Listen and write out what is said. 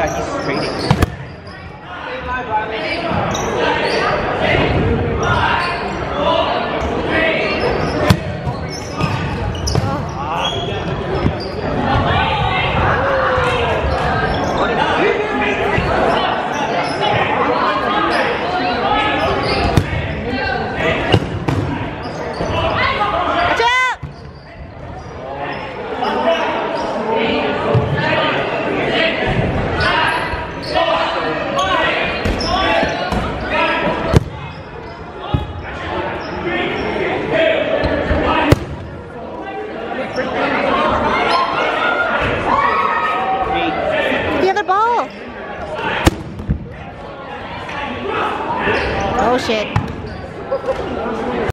Yeah, he's trading. Oh shit.